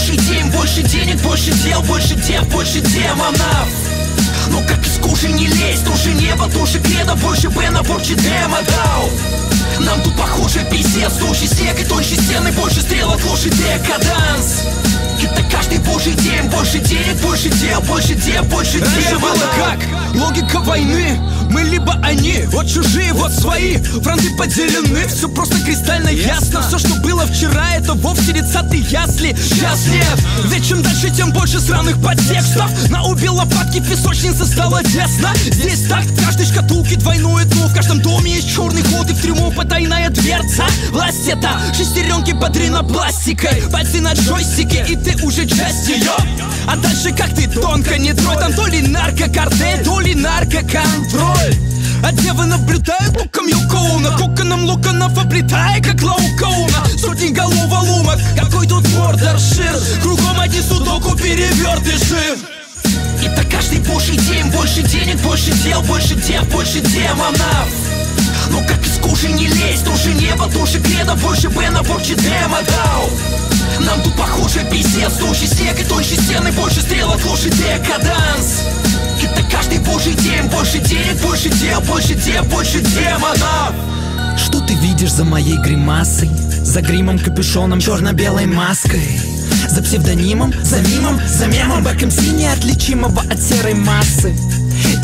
больше идей, больше денег, больше дел, больше дев, больше демонов. Но как из куши не лезть, тоже небо, тоже кредо, больше Бена, больше демо дал Нам тут похоже пиздец, толще снег и тоньше стены, больше стрелок, лошадь декаданс. Это каждый божий день Больше денег, больше дел, больше дел, больше Раньше демонов. было как? Логика войны. Мы либо они, вот чужие, вот свои. Фронты поделены, все просто кристально ясно. Все, что было вчера, это вовсе рецепты ясли нет, ведь чем дальше, тем больше сраных подтекстов. На обе лопатки песочницы стало тесно Здесь так, в каждой шкатулке двойное дно. В каждом доме есть черный ход и в трюму потайная дверца. Власть это шестеренки под ринопластикой Пальцы на джойстике и ты уже часть ее А дальше как ты тонко не трой. Там то ли наркокартель, то ли наркоконтроль а девы наблюдают луком Юкоуна Коконом луканов облетая, как лаукоуна Сотни голов лумок, какой тут мордершир Кругом одни судоку перевертыши Это каждый божий день Больше денег, больше дел, больше дев, больше демонов. Но как из кожи не лезть, тоже небо, тоже кредо, больше Бена, больше демо дал. Нам тут похоже пиздец, толще снег и тоньше стены, больше стрелок, лошадь декаданс каждый божий день, больше денег, больше дел, больше дев, больше демонов. Что ты видишь за моей гримасой? За гримом, капюшоном, черно-белой маской. За псевдонимом, за мимом, за мемом. Бэком неотличимого от серой массы.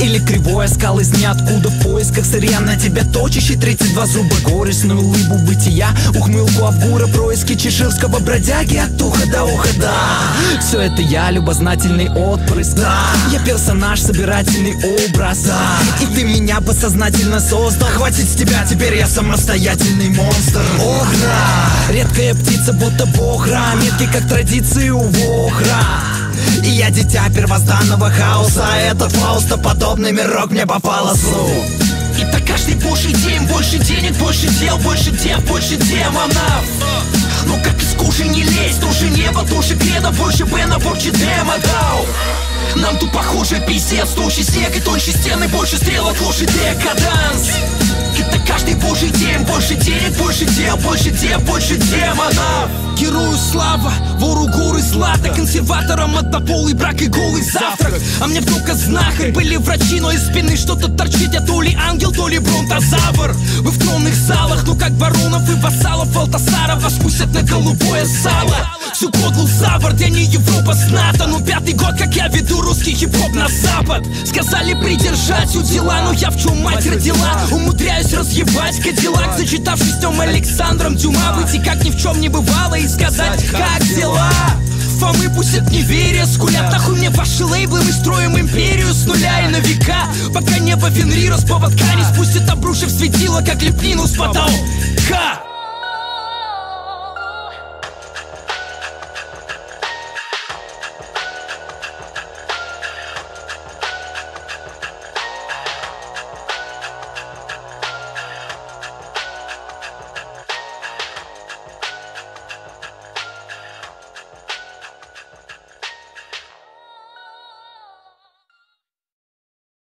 Или кривое скал из ниоткуда в поисках сырья. На тебя точащий 32 зуба Горестную улыбу бытия. Ухмылку Авгура Происки чеширского бродяги. От уха до уха, да Все это я, любознательный отпрыск. Да. Я персонаж, собирательный образ. Да. И ты меня подсознательно создал. Хватит с тебя, теперь я самостоятельный монстр. Ох, да. Редкая птица, будто бохра. Метки, как традиции у вохра. И я дитя первозданного хаоса. Этот фаустоподобный мирок мне по фалосу. Это каждый божий день Больше денег, больше дел, больше дев, больше демонов больше Бена, больше демо дал Нам тут похоже пиздец Толще снег и тоньше стены Больше стрелок, лошадь декаданс. Это каждый божий день Больше денег, больше дел, больше дев, больше демонов. Герою слава, вору горы злата Консерваторам однополый брак и голый завтрак. А мне вдруг знахарь Были врачи, но из спины что-то торчит. Я то ли ангел, то ли бронтозавр. Вы в тронных залах, ну как баронов и вассалов Алтасара вас пустят на голубое сало Всю кодлу за борт, я не Европа с НАТО. Ну пятый год, как я веду русский хип-хоп на запад. Сказали придержать у дела, но я в чем мать родила? Умудряюсь разъебать кадиллак Зачитавшись Тем Александром Дюма. Выйти как ни в чем не бывало и сказать, как дела. Фомы пустят неверие, скулят. Нахуй мне ваши лейблы, мы строим империю с нуля и на века. Пока небо Фенрира с поводка не спустит Обрушив светило, как лепнину с потолка